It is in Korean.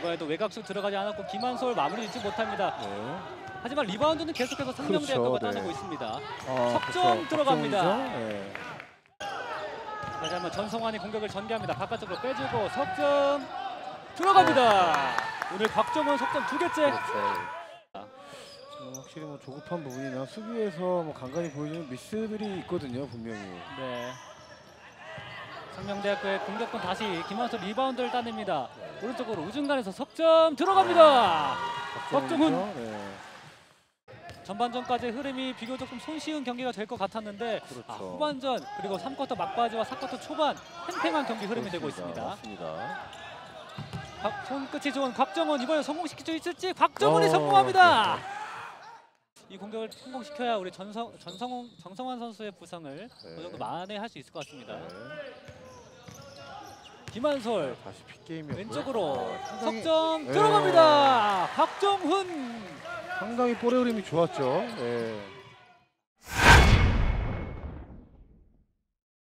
이번에도 외곽슛 들어가지 않았고 김한솔 마무리 짓지 못합니다. 네. 하지만 리바운드는 계속해서 상명대학교가 그렇죠, 네. 따내고 있습니다. 아, 석점 그렇죠. 들어갑니다. 네. 다시 한번 전성환이 공격을 전개합니다. 바깥쪽으로 빼주고 석점 들어갑니다. 오늘 박정원 석점 두 개째. 그렇죠. 어, 확실히 뭐 조급한 부분이나 수비에서 뭐 간간히 보여주는 미스들이 있거든요, 분명히. 네. 상명대학교의 공격권 다시 김한솔 리바운드를 따냅니다. 오른쪽으로 우중간에서 석점 들어갑니다. 곽정훈. 네. 전반전까지 흐름이 비교적 좀 손쉬운 경기가 될 것 같았는데 그렇죠. 아, 후반전 그리고 3쿼터 막바지와 4쿼터 초반 팽팽한 경기 흐름이 되고 있습니다. 맞습니다. 박- 손끝이 좋은 곽정훈 이번에 성공시킬 수 있을지 곽정훈이 어, 성공합니다. 이 공격을 성공시켜야 우리 전성 전성훈 정성환 선수의 부상을 네. 어느 정도 만회할 수 있을 것 같습니다. 네. 김한솔 다시 픽게임이었고요. 왼쪽으로 아, 상당히, 석점 네. 들어갑니다. 박정훈 상당히 볼의 흐름이 좋았죠. 네.